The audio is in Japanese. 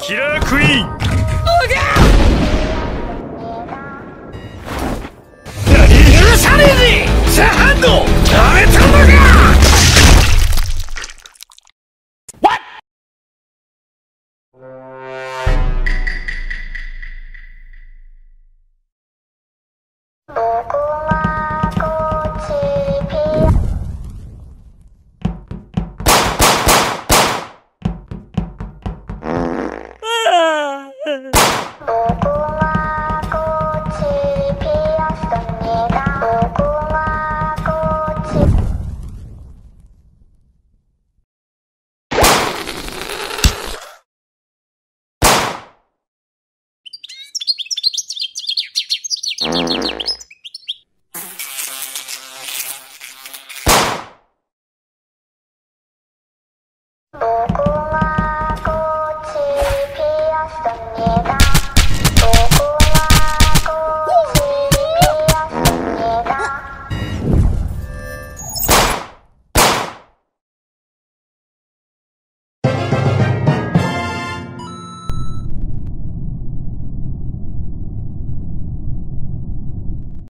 キラークイーン。許さねえ。ぜザ・ハンド Oh.